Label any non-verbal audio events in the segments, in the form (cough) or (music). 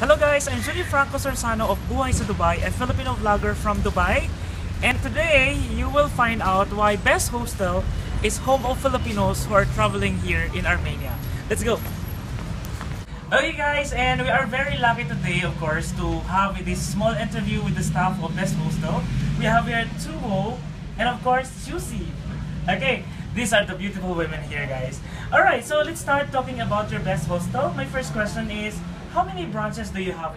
Hello guys, I'm Junie Franco Sorsano of Buhay sa Dubai, a Filipino vlogger from Dubai. And today, you will find out why Best Hostel is home of Filipinos who are traveling here in Armenia. Let's go! Okay guys, and we are very lucky today, of course, to have this small interview with the staff of Best Hostel. We have here Tuho and of course Susie. Okay, these are the beautiful women here, guys. Alright, so let's start talking about your Best Hostel. My first question is, how many branches do you have?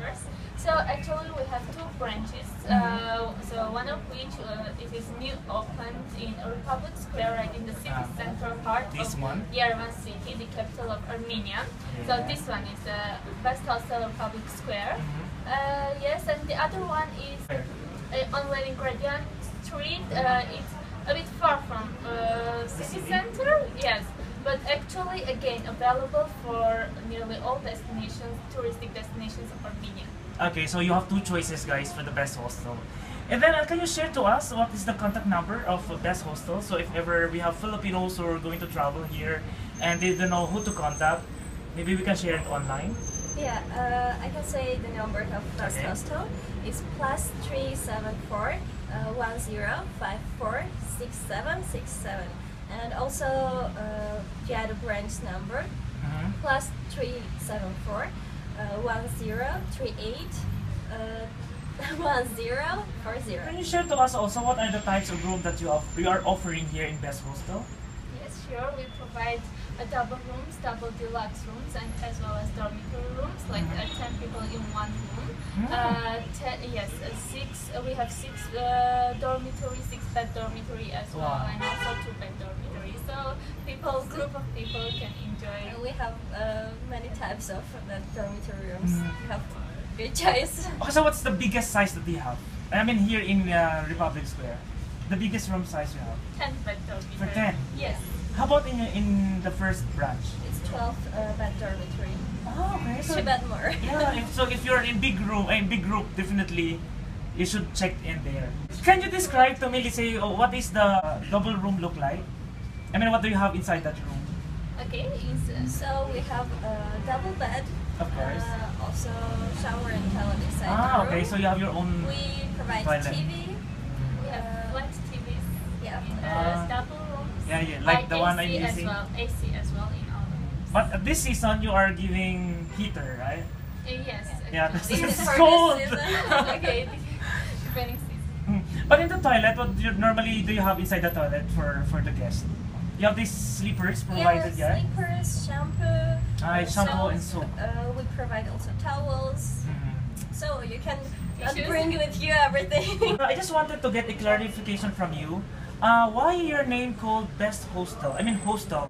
So actually we have two branches. Uh, so one of which uh, it is new opened in Republic Square, right in the city Ah. center part This of one? Yerevan city, the capital of Armenia. Yeah. So this one is the best hostel of Republic Square. Mhm. Uh, yes, and the other one is uh, on Leningradyan Street. Uh, it's a bit far from uh, city? center. Yes, but actually again available for nearly all destinations, touristic destinations of Armenia. Okay, so you have two choices, guys, for the best hostel. And then, uh, can you share to us what is the contact number of the best hostel? So if ever we have Filipinos who are going to travel here and they don't know who to contact, maybe we can share it online. Yeah, uh, I can say the number of Best Okay. Hostel is plus three seven four uh, one zero five four six seven six seven, and also uh, the other branch number Mhm. plus three seven four uh, one zero three eight uh, (laughs) one zero four zero. Can you share to us also what are the types of room that you, off- you are offering here in Best Hostel? Yes, sure. We provide a double rooms, double deluxe rooms, and as well as dormitory rooms, like uh, ten people in one room. Mm. Uh, ten, yes, uh, six. Uh, we have six uh, dormitory, six bed dormitory as well, Wow. and also two bed dormitory. So people, group of people can enjoy. And we have uh, many types of the dormitory rooms. Mm. We have good choice. Okay, so what's the biggest size that you have? I mean here in uh, Republic Square. The biggest room size you have. Ten bed dormitory. For 10? Yes. How about in, in the first branch? It's twelve uh, bed dormitory. Oh, okay. So, Three bed more. (laughs) yeah, if, so if you're in big room, in big group, definitely you should check in there. Can you describe to me, let's say, oh, what is the double room look like? I mean, what do you have inside that room? Okay. Is, uh, So we have a double bed, Of course. uh, also shower and toilet inside the ah, room. okay. So you have your own. we provide toilet. TV. we have Uh, flat TVs. Yeah. In the Ah. double rooms. Yeah, yeah, like the one I'm AC using. As well, AC as well in all the rooms. But this season you are giving heater, right? Uh, yes. Yeah, actually. this is is cold. (laughs) (laughs) okay. Depending season. Mm. But in the toilet, what do you normally do you have inside the toilet for for the guest? You have these sleepers provided, yeah, yeah? slippers, shampoo. Ah, uh, shampoo and soap. soap. Uh, we provide also towels, Mhm. so you can uh, bring with you everything. (laughs) I just wanted to get a clarification from you. Uh, why your name called Best Hostel? I mean Hostel.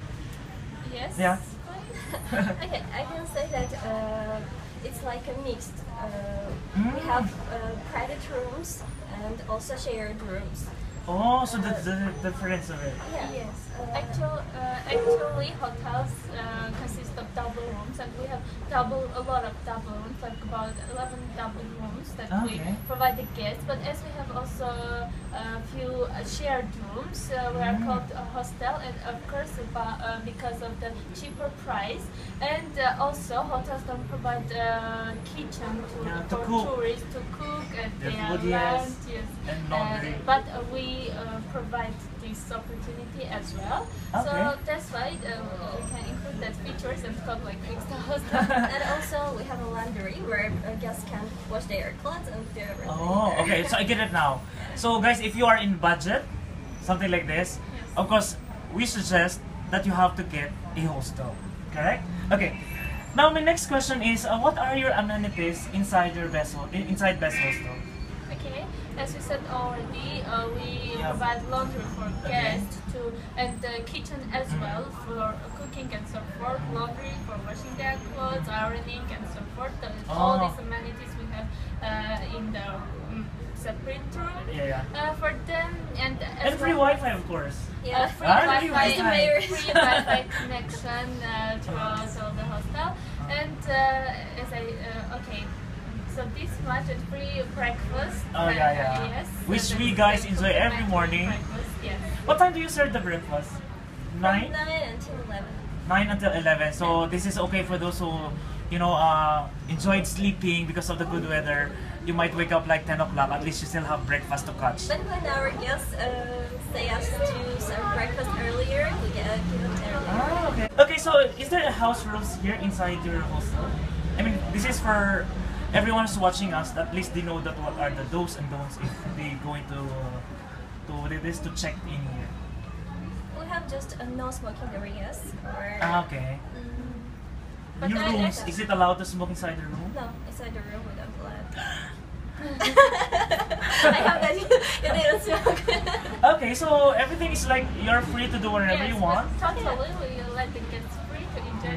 Yes. Yeah. (laughs) okay, I can say that uh, it's like a mixed. Uh, We Mm. have uh, private rooms and also shared rooms. Oh, so that's the difference of it. Yeah. Yes. Uh, Actual, uh, actually, hotels uh, consist of double rooms, and we have double a lot of double rooms, like about eleven double rooms that we provide the guests. But as we have also a few uh, shared rooms, uh, we are Mm. called a hostel, and of course, about, uh, because of the cheaper price, and uh, also hotels don't provide uh, kitchen to, Yeah, to for cook. tourists to cook and The their food, yes. And laundry. Uh, but uh, we uh, provide this opportunity as well. So that's why uh, we can include that features and called like mixed hostel. (laughs) and also we have a laundry where uh, guests can wash their clothes and do everything. Oh, okay. So I get it now. So guys, if you are in budget, something like this, Yes. of course, we suggest that you have to get a hostel. Correct? Okay. Now my next question is, uh, what are your amenities inside your best ho- inside best hostel? Okay, as we said already, uh, we provide laundry for guests to and the kitchen as Mhm. well for cooking and so forth, laundry for washing their clothes, ironing and so forth. The, All Oh. these amenities we have uh, in the mm, separate room. Yeah, yeah. Uh, for them and as And free well- Wi-Fi, of course. Yeah. Uh, free Ah, Wi-Fi, free Wi-Fi. free Wi-Fi connection uh, throughout all the hostel, and uh, as I uh, okay, so this much and free breakfast. Oh, yeah, uh, yeah. Yes. Which so we guys enjoy every morning. Breakfast, yes. What time do you serve the breakfast? From Nine. 9 until 11. Nine until eleven. So this is okay for those who you know, uh, enjoyed sleeping because of the good weather, you might wake up like 10 o'clock. At least you still have breakfast to catch. But when our guests uh, say us to serve breakfast earlier, we get give it earlier. Ah, okay. Okay, so is there a house rules here inside your hostel? I mean, this is for everyone who's watching us. At least they know that what are the do's and don'ts if they going to to what it is to check in here. We have just uh, no smoking areas or Ah, okay. Mm, Your I- I- rooms, is it allowed to smoke inside the room? no inside the room we don't allow. I have that you, you didn't smoke. (laughs) Okay, so everything is like you're free to do whatever yes, you want. totally, we let the guests free to enjoy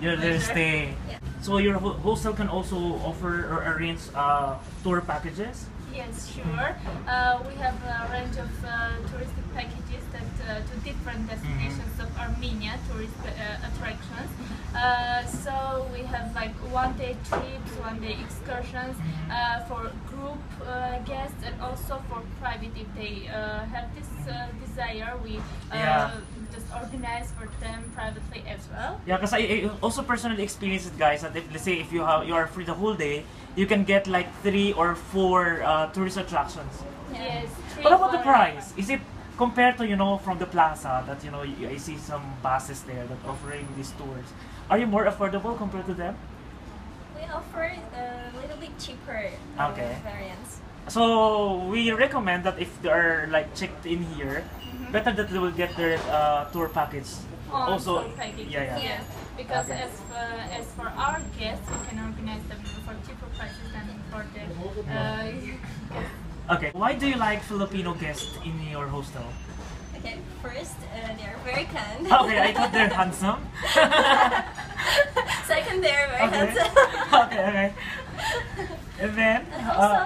their leisure. stay. So your ho- hostel can also offer or arrange uh, tour packages. Yes, sure. Uh, we have a range of uh, touristic packages that uh, to different destinations of Armenia, tourist uh, attractions. Uh, so we have like one-day trips, one-day excursions uh, for group uh, guests and also for private if they uh, have this uh, desire. We uh, Yeah. Just organize for them privately as well. Yeah, because I, I also personally experienced it, guys. That if let's say if you have you are free the whole day, you can get like three or four uh, tourist attractions. Yeah. Yes. three, What about the price? Is it compared to you know from the plaza that you know y- I see some buses there that offering these tours? Are you more affordable compared to them? We offer a little bit cheaper Okay. variants. So we recommend that if they are like checked in here, better that they will get their uh, tour package. on also, package. yeah, yeah. Yes, because Okay. as uh, as for our guests, we can organize them for cheaper prices than for the. Uh, (laughs) Okay. Why do you like Filipino guests in your hostel? Okay, first uh, they are very kind. (laughs) Okay, I thought they're handsome. (laughs) Second, they are very Okay. handsome. okay, okay. And then, And also,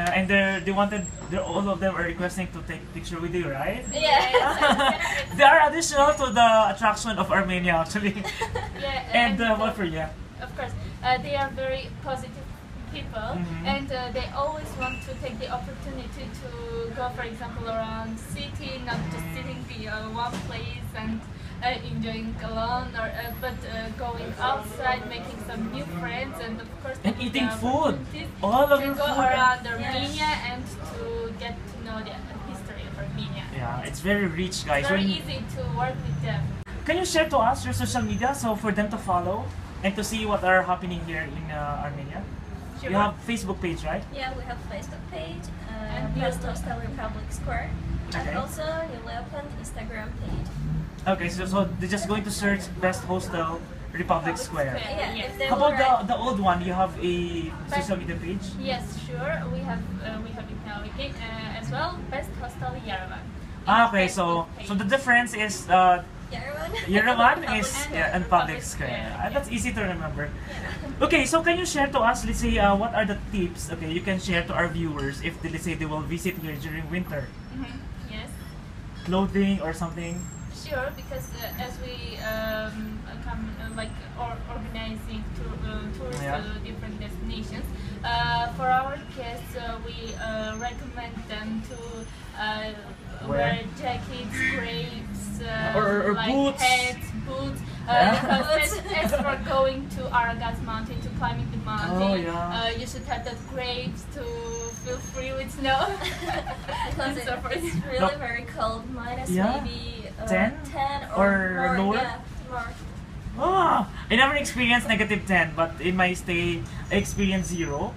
yeah, and they they wanted, all of them are requesting to take picture with you, right? yeah. (laughs) they are additional to the attraction of Armenia, actually. (laughs) yeah, and uh, what for you? Of course, uh, they are very positive people, Mhm. and uh, they always want to take the opportunity to go, for example, around city, not just sitting the uh, one place and uh, enjoying alone, or uh, but uh, going outside, making some new friends, and of course, And eating food. All of to your go food. around Armenia and to get to know the history of Armenia. Yeah, it's very rich, guys. It's very When- easy to work with them. Can you share to us your social media so for them to follow and to see what are happening here in uh, Armenia? You have Facebook page, right? Yeah, we have Facebook page, uh, And Best you- Hostel Republic Square, Okay. and also newly opened Instagram page. Okay, so, so they're just going to search Best Hostel Republic Square. Yeah, Yes. How about write- the, the old one? You have a social media page? Yes, sure. We have uh, we have it now again uh, as well. Best hostel Yerevan. Ah, okay, so so the difference is uh, Yerevan. Yerevan (laughs) is And yeah, and Republic Public Square. Square, Ah, yeah. that's easy to remember. Okay, so can you share to us, let's say, uh, what are the tips, okay, you can share to our viewers if, they, let's say, they will visit here during winter? Mhm. Yes, Clothing or something? Sure. Because uh, as we um, come uh, like or organizing tour, uh, tours Yeah. to different destinations, uh, for our guests uh, we uh, recommend them to. Uh, Wear- Wear jackets, grapes, uh, Or- or like boots. hats, boots. Uh, Yeah. because (laughs) as, as for going to Aragat Mountain, to climbing the mountain, Oh, yeah. uh, you should have that grapes to feel free with snow. (laughs) because (laughs) And it, so forth. it's really very cold, minus Yeah. maybe uh, 10? 10 Or or, more. lower? Yeah, more. Oh, I never experienced negative 10, but in my stay, I experienced zero.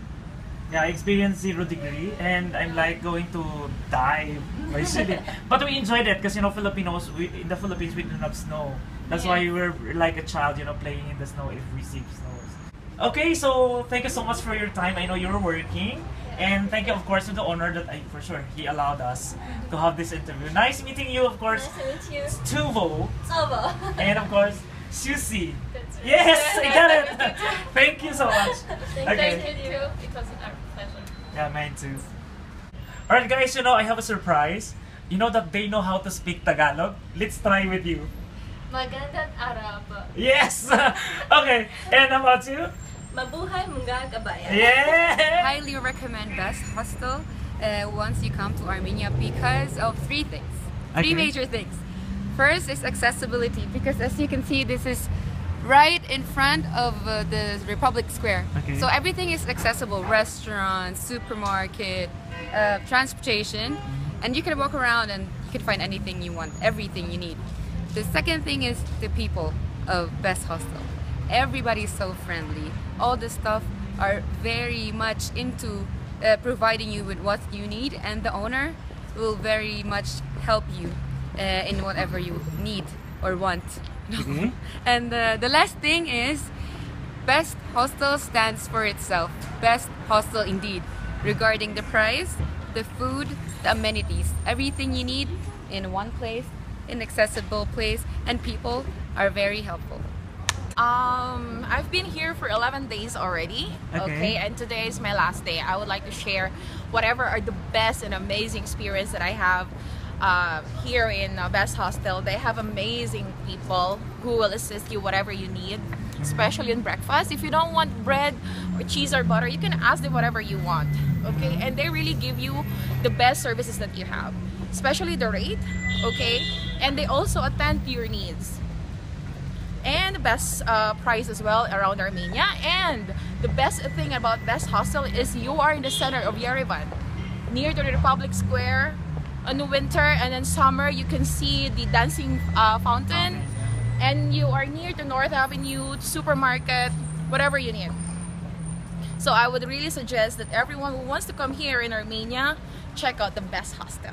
Yeah, I experienced zero degree, and I'm like going to die basically. (laughs) but we enjoyed it because you know Filipinos, we, in the Philippines we do not snow. That's why we're like a child, you know, playing in the snow if we see snows. Okay, so thank you so much for your time. I know you're working. And thank you, of course, to the owner that I, for sure, he allowed us to have this interview. Nice meeting you, of course, Nice to meet you. Tuvo, Sobo. and of course, Susie. Yes, I (laughs) got it. (laughs) Thank you so much. Thank Okay. You too. It was our pleasure. Yeah, mine too. Alright guys, you know, I have a surprise. You know that they know how to speak Tagalog? Let's try with you. Magandang araw. Yes! (laughs) okay, and how about you? Mabuhay mga kabayan. Yeah! highly recommend Best Hostel uh, once you come to Armenia because of three things. Three Okay. major things. First is accessibility because as you can see, this is right in front of uh, the Republic Square. Okay. So everything is accessible: restaurants, supermarket, uh, transportation, and you can walk around and you can find anything you want, everything you need. The second thing is the people of Best Hostel. Everybody is so friendly. All the staff are very much into uh, providing you with what you need, and the owner will very much help you uh, in whatever you need or want. Okay. (laughs) and uh, the last thing is Best Hostel stands for itself. Best Hostel indeed. Regarding the price, the food, the amenities, everything you need in one place, in accessible place, and people are very helpful. Um, I've been here for 11 days already. Okay. Okay. and today is my last day. I would like to share whatever are the best and amazing experience that I have uh, here in uh, Best Hostel. They have amazing people who will assist you whatever you need, especially in breakfast. If you don't want bread or cheese or butter, you can ask them whatever you want. Okay, and they really give you the best services that you have, especially the rate. Okay, and they also attend to your needs and the best uh, price as well around Armenia. And the best thing about Best Hostel is you are in the center of Yerevan, near to the Republic Square. In the winter and in summer, you can see the dancing uh, fountain, and you are near to North Avenue, supermarket, whatever you need. So I would really suggest that everyone who wants to come here in Armenia, check out the Best Hostel.